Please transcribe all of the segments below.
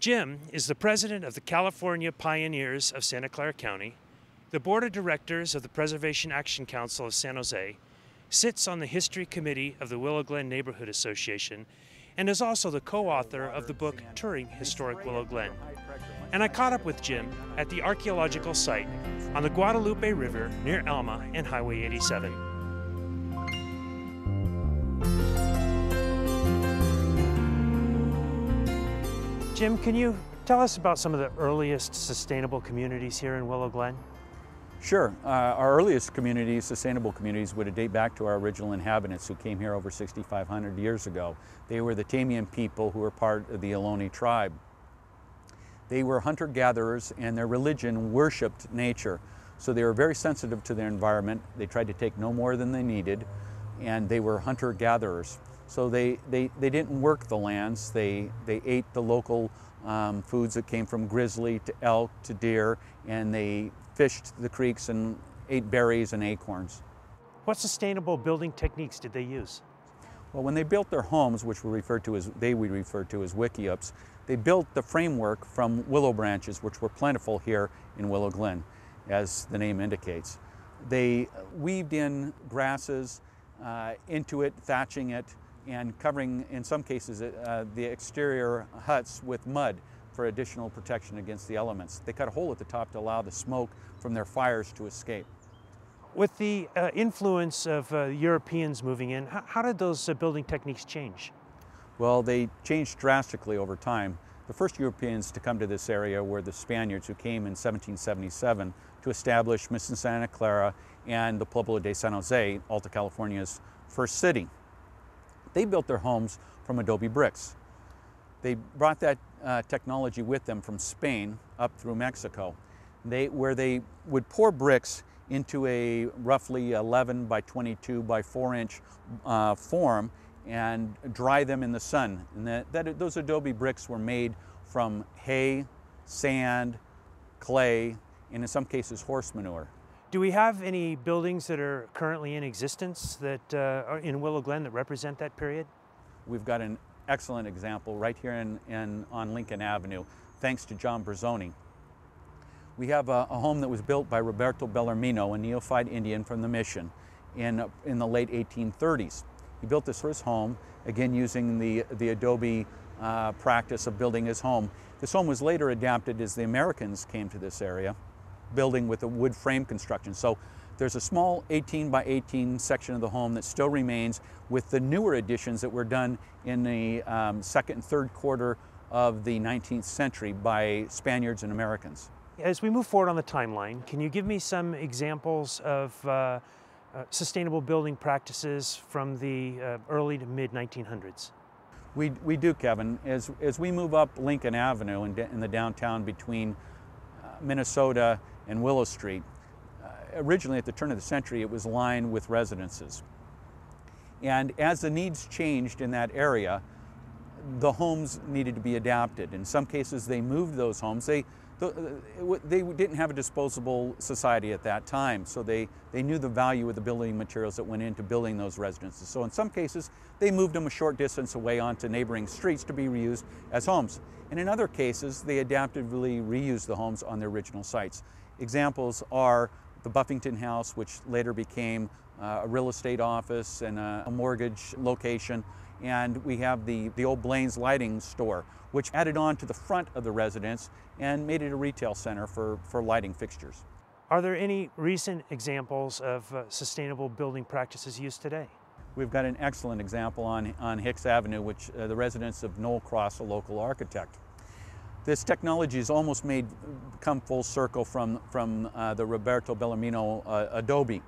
Jim is the president of the California Pioneers of Santa Clara County, the board of directors of the Preservation Action Council of San Jose, sits on the history committee of the Willow Glen Neighborhood Association, and is also the co author of the book Touring Historic Willow Glen. And I caught up with Jim at the archaeological site on the Guadalupe River near Alma and Highway 87. Jim, can you tell us about some of the earliest sustainable communities here in Willow Glen? Sure. Uh, our earliest communities, sustainable communities, would date back to our original inhabitants who came here over 6,500 years ago. They were the Tamien people who were part of the Ohlone tribe. They were hunter-gatherers and their religion worshiped nature. So they were very sensitive to their environment. They tried to take no more than they needed and they were hunter-gatherers. So they, they, they didn't work the lands. They, they ate the local um, foods that came from grizzly to elk to deer, and they fished the creeks and ate berries and acorns. What sustainable building techniques did they use? Well, when they built their homes, which we refer to as, they would refer to as wickiups, they built the framework from willow branches, which were plentiful here in Willow Glen, as the name indicates. They weaved in grasses uh, into it, thatching it, and covering, in some cases, uh, the exterior huts with mud for additional protection against the elements. They cut a hole at the top to allow the smoke from their fires to escape. With the uh, influence of uh, Europeans moving in, how, how did those uh, building techniques change? Well, they changed drastically over time. The first Europeans to come to this area were the Spaniards who came in 1777 to establish Mission Santa Clara and the Pueblo de San Jose, Alta California's first city. They built their homes from adobe bricks. They brought that uh, technology with them from Spain up through Mexico, they, where they would pour bricks into a roughly 11 by 22 by 4 inch uh, form and dry them in the sun. And that, that, those adobe bricks were made from hay, sand, clay, and in some cases horse manure. Do we have any buildings that are currently in existence that uh, are in Willow Glen that represent that period? We've got an excellent example right here in, in on Lincoln Avenue, thanks to John Berzoni. We have a, a, home that was built by Roberto Balermino, a neophyte Indian from the mission, in, in the late 1830s. He built this first home, again using the, the adobe uh, practice of building his home. This home was later adapted as the Americans came to this area building with a wood frame construction. So there's a small 18 by 18 section of the home that still remains with the newer additions that were done in the um, second and third quarter of the 19th century by Spaniards and Americans. As we move forward on the timeline, can you give me some examples of uh, uh, sustainable building practices from the uh, early to mid 1900s? We, we do, Kevin. As, as we move up Lincoln Avenue in, in the downtown between uh, Minnesota and Willow Street. Uh, originally, at the turn of the century, it was lined with residences. And as the needs changed in that area, the homes needed to be adapted. In some cases, they moved those homes. They, they didn't have a disposable society at that time, so they, they knew the value of the building materials that went into building those residences. So in some cases, they moved them a short distance away onto neighboring streets to be reused as homes. And in other cases, they adaptively reused the homes on their original sites. Examples are the Buffington House, which later became uh, a real estate office and a, a, mortgage location. And we have the, the old Blaine's lighting store, which added on to the front of the residence and made it a retail center for, for lighting fixtures. Are there any recent examples of uh, sustainable building practices used today? We've got an excellent example on, on Hicks Avenue, which uh, the residence of Noel Cross, a local architect, this technology has almost made come full circle from, from uh, the Roberto Balermino uh, Adobe.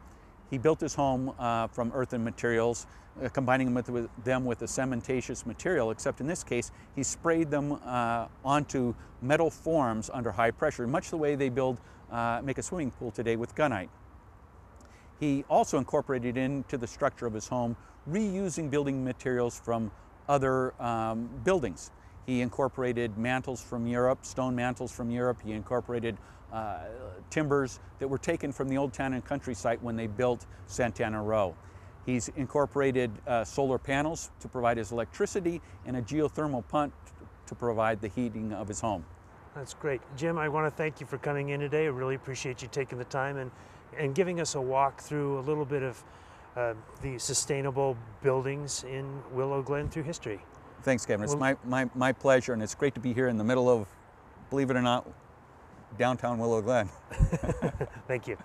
He built his home uh, from earthen materials, uh, combining them with, with, them with a cementitious material, except in this case, he sprayed them uh, onto metal forms under high pressure, much the way they build, uh, make a swimming pool today with gunite. He also incorporated into the structure of his home, reusing building materials from other um, buildings. He incorporated mantles from Europe, stone mantles from Europe. He incorporated uh, timbers that were taken from the old town and country site when they built Santana Row. He's incorporated uh, solar panels to provide his electricity and a geothermal pump to provide the heating of his home. That's great. Jim, I want to thank you for coming in today. I really appreciate you taking the time and, and giving us a walk through a little bit of uh, the sustainable buildings in Willow Glen through history. Thanks, Kevin. It's my, my, my pleasure, and it's great to be here in the middle of, believe it or not, downtown Willow Glen. Thank you.